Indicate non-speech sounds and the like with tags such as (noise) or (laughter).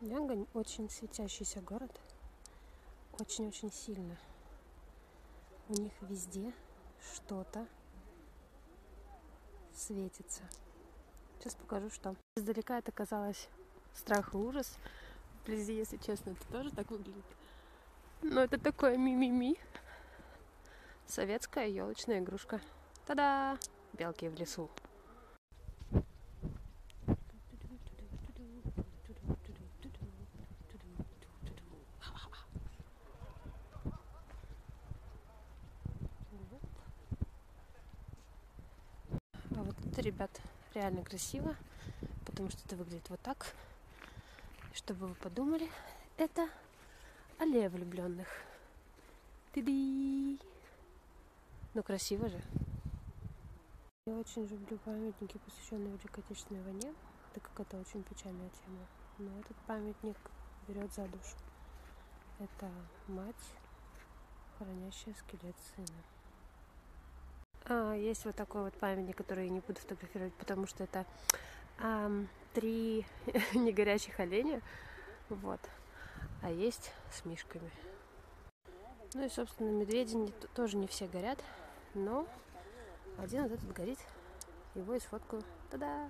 Нягань очень светящийся город. Очень-очень сильно. У них везде что-то светится. Сейчас покажу, что. Издалека это казалось страх и ужас. Вблизи, если честно, это тоже так выглядит. Но это такое ми-ми-ми. Советская елочная игрушка. Та-да! Белки в лесу. А вот это, ребят, реально красиво, потому что это выглядит вот так. Чтобы вы подумали, это аллея влюбленных. Ты-ди! Ну, красиво же. Я очень люблю памятники, посвященные Великой Отечественной войне, так как это очень печальная тема. Но этот памятник берет за душу. Это мать, хранящая скелет сына. Есть вот такой вот памятник, который я не буду фотографировать, потому что это а, три (laughs) негорящих оленя. Вот. А есть с мишками. Ну и, собственно, медведи не, тоже не все горят, но один вот этот горит. Его и сфоткаю. Та-да!